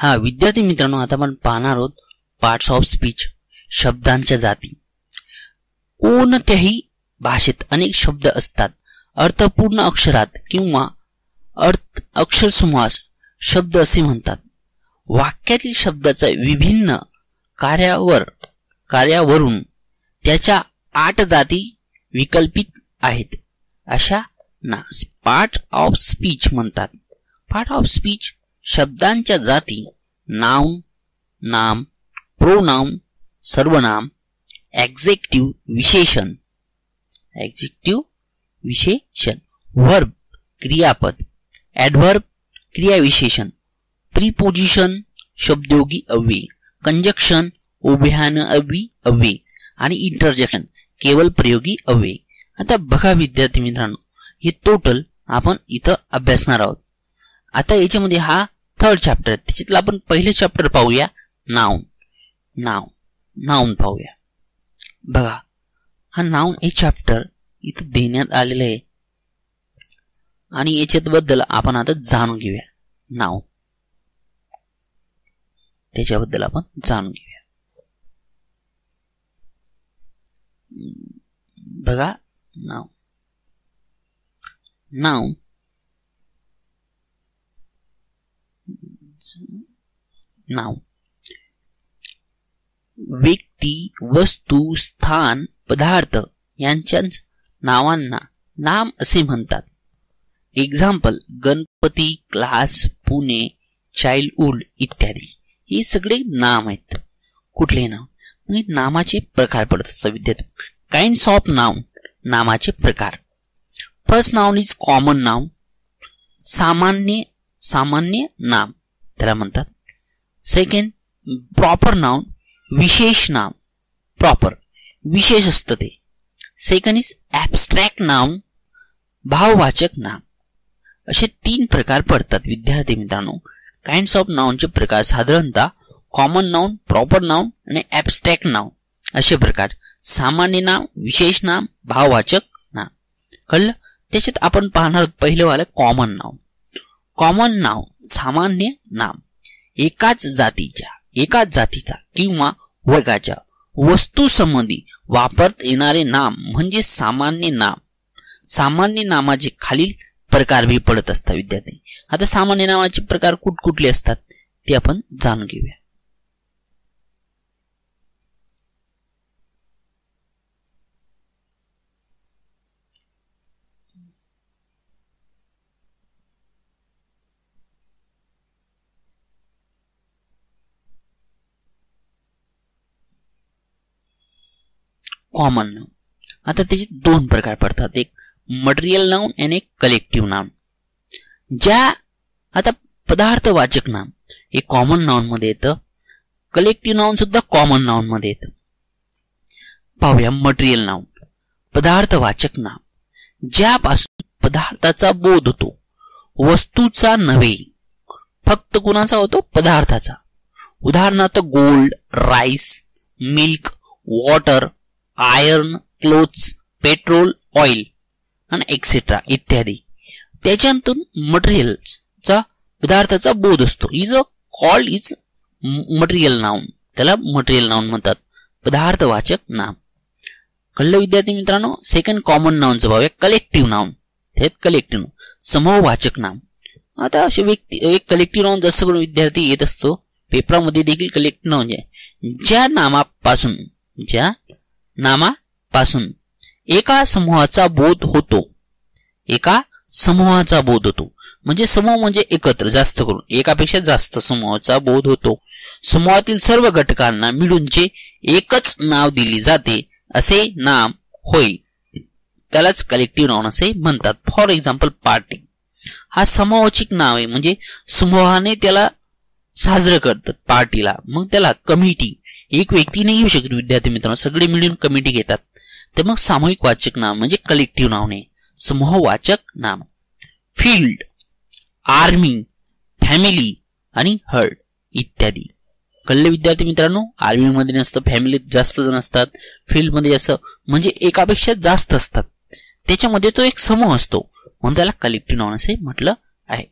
हा विद्यार्थी मित्रांनो आता आपण पाहणार आहोत पार्ट्स ऑफ स्पीच शब्दांच्या जाती. कोणत्याही भाषेत अनेक शब्द असतात. अर्थपूर्ण अक्षरात किंवा अर्थ अक्षर समूहास शब्द असे म्हणतात. वाक्यातील शब्दाचा विभिन्न कार्यावर कार्यावरून त्याच्या आठ जाती विकल्पित आहेत. अशा ना पार्ट ऑफ स्पीच म्हणतात. पार्ट ऑफ स्पीच शब्दांच्या जाती नाउन नाम प्रोनाउन सर्वनाम एक्झेक्टिव्ह विशेषण. एक्झेक्टिव्ह विशेषण. वर्ब क्रियापद. ॲडव्हर्ब क्रियाविशेषण. प्रिपोजिशन शब्दयोगी अव्यय. कंजक्शन उभ्यान अव्यय अव्यय. आणि इंटरजेक्शन केवळ प्रयोगी अव्यय. आता बघा विद्यार्थी मित्रांनो हे टोटल आपण इथं अभ्यासणार आहोत. आता याच्यामध्ये हा थर्ड चॅप्टर त्याच्यातलं आपण पहिले चॅप्टर पाहूया. नाऊन नाव नाऊन पाहूया. बघा हा नाऊन हे चॅप्टर इथं देण्यात आलेलं आहे. आणि याच्यात बद्दल आपण आता जाणून घेऊया. नाव त्याच्याबद्दल आपण जाणून घेऊया. बघा नाव नाव नाव व्यक्ती वस्तू स्थान पदार्थ यांच्याच नावांना नाम असे म्हणतात. Example Ganpati class Pune childhood इत्यादी. हे सगळे नाम आहेत. कुठले नाव? म्हणजे नामाचे प्रकार पडत असतात विद्यार्थी. काइंड ऑफ नाउन नामाचे प्रकार. First noun is common noun सामान्य सामान्य नाम. त्याला म्हणतात. सेकंड प्रॉपर नाउन विशेष नाम. प्रॉपर विशेष असतं ते. सेकंड इज ॲबस्ट्रॅक्ट नाम भाववाचक नाम. असे तीन प्रकार पडतात विद्यार्थी मित्रांनो. काइंड ऑफ नाऊनचे प्रकार साधारणतः कॉमन नाउन प्रॉपर नाऊन आणि ॲबस्ट्रॅक्ट नाव असे प्रकार. सामान्य नाम विशेष नाम भाववाचक नाम. कळलं? त्याच्यात आपण पाहणार पहिलं वाला कॉमन नाव कॉमन नाव सामान्य नाम. एकाच जातीच्या एकाच जातीचा किंवा वर्गाच्या वस्तू संबंधी वापरत येणारे नाम म्हणजे सामान्य नाम. सामान्य नामाचे खालील प्रकार भी पडत असतात विद्यार्थी. आता सामान्य नामाचे प्रकार कुठकुठले असतात ते आपण जाणून घेऊया. कॉमन नाउन आता त्याचे दोन प्रकार पडतात. एक मटेरियल नाउन आणि एक कलेक्टिव्ह नाउन ज्या आता पदार्थवाचक नाम हे कॉमन नाउनमध्ये येतं. कलेक्टिव्ह नाउन सुद्धा कॉमन नाउनमध्ये येतं. पाहूया मटेरियल नाउन पदार्थवाचक नाम. ज्यापासून पदार्थाचा बोध होतो वस्तूचा नव्हे फक्त कुणाचा होतो? पदार्थाचा. उदाहरणार्थ gold rice milk water iron clothes petrol oil आणि एक्सेट्रा इत्यादी. त्याच्यातून मटेरियलचा पदार्थाचा बोध असतो. Is a called is material noun त्याला मटेरियल नाऊन म्हणतात. पदार्थवाचक नाम. कळलं विद्यार्थी मित्रांनो? सेकंड कॉमन नाउनचं भाव आहे कलेक्टिव्ह नाऊन त्यात कलेक्टिव्ह समूहवाचक नाम. आता असे व्यक्ती एक कलेक्टिव्ह नाऊन जसं करून विद्यार्थी येत असतो पेपरामध्ये देखील कलेक्टिव्ह नाऊन आहे. ज्या नामापासून ज्या नामापासून. एका समूहाचा बोध होतो. एका समूहाचा बोध होतो. म्हणजे समूह म्हणजे एकत्र जास्त करून. एकापेक्षा जास्त समूहाचा बोध होतो. समूहातील सर्व घटकांना मिळूनचे एकच नाव दिले जाते. असे नाम होय. त्यालाच कलेक्टिव्ह नाउन असे म्हणतात. फॉर एक्झाम्पल पार्टी हा समूहाचिक नाव आहे. म्हणजे समूहाने त्याला साजरं करतात पार्टीला मग त्याला कमिटी एक व्यक्ती नाही येऊ शकत विद्यार्थी मित्रांनो. सगळे मिळून कमिटी घेतात. तर मग सामूहिक वाचक नाम म्हणजे कलेक्टिव्ह नाव नाही. समूह वाचक नाम. फील्ड आर्मी फॅमिली आणि हर्ड इत्यादी. कळले विद्यार्थी मित्रांनो? आर्मीमध्ये नसतं फॅमिलीत जास्त जण असतात. फील्डमध्ये असं म्हणजे एकापेक्षा जास्त असतात. त्याच्यामध्ये तो एक समूह असतो. म्हणून त्याला कलेक्टिव्ह नाव असे म्हटलं आहे.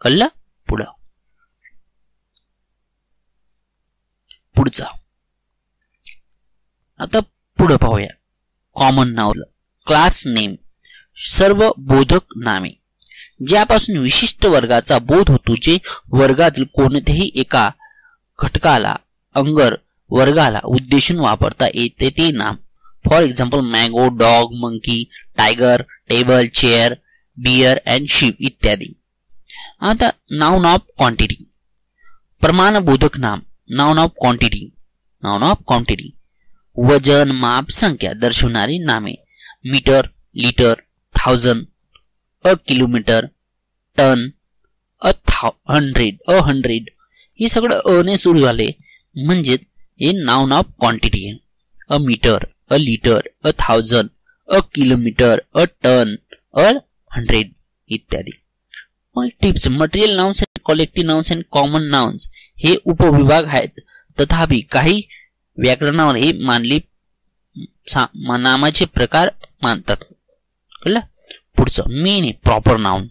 कळलं? पुढं. पुढचा. आता पुढे पाहूया. कॉमन नाव क्लास नेम सर्व बोधक नामे. ज्यापासून विशिष्ट वर्गाचा बोध होतो जे वर्गातील कोणत्याही एका घटकाला अंगर वर्गाला उद्देशून वापरता येते ते नाम. For example mango dog monkey tiger table chair bear and ship इत्यादी. आता नाऊन ऑफ क्वांटिटी प्रमाणबोधक नाम noun of quantity noun of quantity वजन माप संख्या दर्शवणारी नामे. Metre litre thousand a kilometre ton a hundred a hundred हे सगळं अ ने सुरू झाले. म्हणजेच हे नाउन ऑफ क्वांटिटी आहे. A metre a litre a thousand a kilometre a ton a hundred इत्यादी. मग tips material nouns and collective nouns and common nouns हे उपविभाग आहेत. तथापि काही व्याकरणावर हे मानली नामाचे प्रकार मानतात. कळलं? पुढचं मेन आहे प्रॉपर नाउन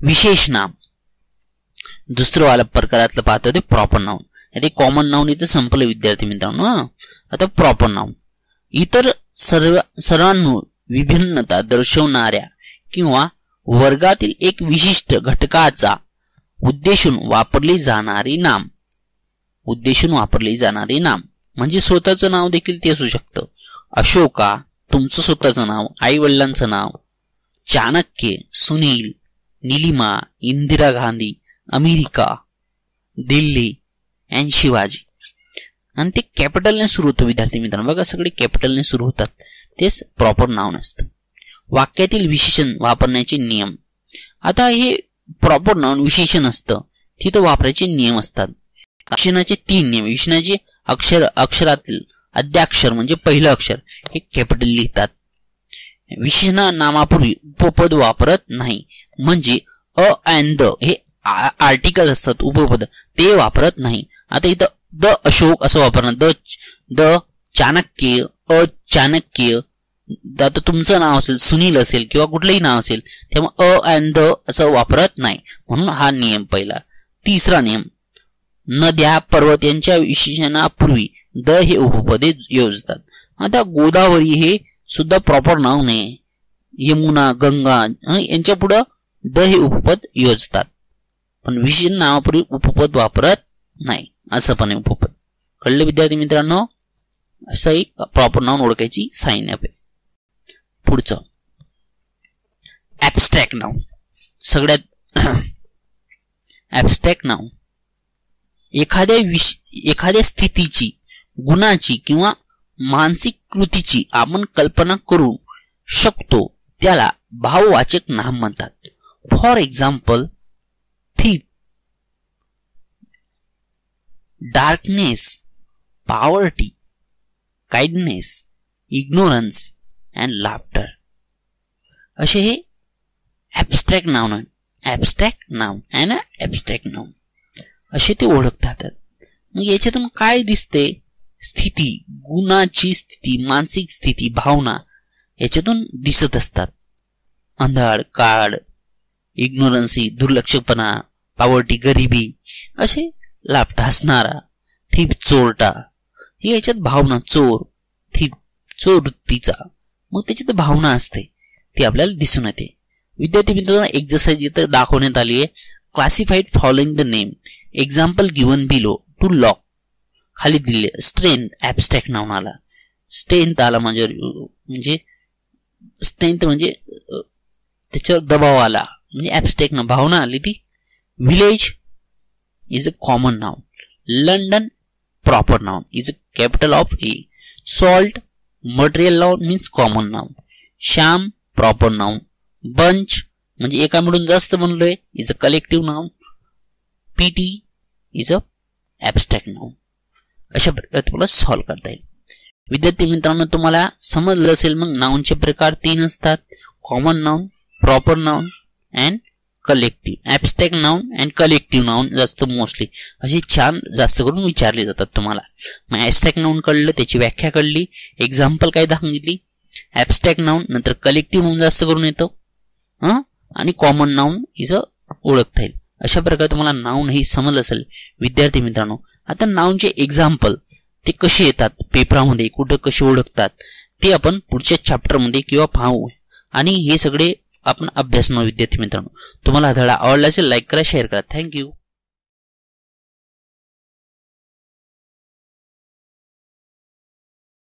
विशेष नाम. दुसरं वाला प्रकारातलं पाहतो ते प्रॉपर नाउन ते कॉमन नाउन इथं संपलं विद्यार्थी मित्रांनो आता प्रॉपर नाउन इतर सर्व सर्वांनो विभिन्नता दर्शवणाऱ्या किंवा वर्गातील एक विशिष्ट घटकाचा उद्देशून वापरली जाणारी नाम. उद्देशून वापरले जाणारे नाम. म्हणजे स्वतःचं नाव देखील ते असू शकतं. अशोका तुमचं स्वतःचं नाव आई वडिलांचं नाव. Chanakya Sunil Nilima Indira Gandhi America Delhi and Shivaji. आणि ते कॅपिटलने सुरू होतं विद्यार्थी मित्रांनो. बघा सगळे कॅपिटलने सुरू होतात. तेच प्रॉपर नाव नसतं वाक्यातील विशेषण वापरण्याचे नियम. आता हे प्रॉपर नाव विशेषण असतं. तिथं वापरायचे नियम असतात. विशेषणाचे तीन नियम. विशेषणाचे अक्षर अक्षरातील अद्याक्षर म्हणजे पहिलं अक्षर. हे कॅपिटल लिहितात. विशेषणा नामापूर्वी उपपद वापरत नाही. म्हणजे अ अँड द हे आर्टिकल असतात उपपद. ते वापरत नाही. आता इथं द अशोक असं वापरणं the the Chanakya a Chanakya. आता तुमचं नाव असेल सुनील असेल किंवा कुठलंही नाव असेल तेव्हा अ अँड द असं वापरत नाही. म्हणून हा नियम पहिला. तिसरा नियम. नद्या पर्वत यांच्या विशेषणापूर्वी द हे उपपदे योजतात. आता गोदावरी हे सुद्धा प्रॉपर नाव नाही यमुना गंगा यांच्या पुढं द हे उपपद योजतात. पण विशेष नावापूर्वी उपपद वापरत नाही. असं पण उपपद. कळलं विद्यार्थी मित्रांनो? असं एक प्रॉपर नाव ओळखायची साईन आहे. पुढचं. ऍबस्ट्रॅक्ट नाव. सगळ्यात ऍबस्ट्रॅक्ट नाव. एखाद्या विश एखाद्या स्थितीची गुणाची किंवा मानसिक कृतीची आपण कल्पना करू शकतो त्याला भाववाचक नाम म्हणतात. For example thief darkness poverty kindness ignorance and laughter असे हे ॲबस्ट्रॅक्ट नाव ॲबस्ट्रॅक्ट नाव अँड ॲबस्ट्रॅक्ट नाव. असे ते ओळखतात. मग याच्यातून काय दिसते? स्थिती गुणाची स्थिती मानसिक स्थिती भावना याच्यातून दिसत असतात. अंधाड काळ इग्नोरन्सी दुर्लक्षपणा पावर्टी गरिबी असे लापटा हसणारा थीप चोरटा. हे याच्यात भावना चोर थीप चोर वृत्तीचा मग त्याच्यात भावना असते. ती आपल्याला दिसून येते. विद्यार्थी मित्रांनो एक्झरसाइज इथं दाखवण्यात आली आहे. Classified following the name example given below to lock खाली दिले. स्ट्रेंथ ऍबस्ट्रॅक्ट नाव आला. स्ट्रेंथ आला म्हणजे म्हणजे स्ट्रेंथ म्हणजे त्याच्यावर दबाव आला. म्हणजे ऍबस्ट्रॅक्ट ना भावना आली ती. Village is a common noun London proper noun is a capital of a salt material noun means common noun Shyam proper noun bunch म्हणजे एका मिळून जास्त बनलोय is a collective noun pity is a abstract noun अशा प्रकारे तुम्हाला solve करता येईल. विद्यार्थी मित्रांनो तुम्हाला समजलं असेल मग नाऊनचे प्रकार तीन असतात. Common noun proper noun and collective abstract noun and collective noun जास्त मोस्टली असे छान जास्त करून विचारले जातात तुम्हाला. मग ॲबस्ट्रॅक्ट नाऊन कळलं त्याची व्याख्या कळली एक्झाम्पल काय सांगितली? ॲबस्ट्रॅक्ट नाऊन नंतर कलेक्टिव्ह नाऊन जास्त करून येतो. हां? आणि कॉमन नाऊन इज ओळखता येईल. अशा प्रकारे तुम्हाला नाऊन हे समजलं असेल विद्यार्थी मित्रांनो. आता नाऊनचे एक्झाम्पल ते कसे येतात? पेपरामध्ये कुठं कसे ओळखतात? ते आपण पुढच्या चॅप्टरमध्ये किंवा पाहू. आणि हे सगळे आपण अभ्यास विद्यार्थी मित्रांनो. तुम्हाला धडा आवडला असेल लाईक करा शेअर करा. थँक्यू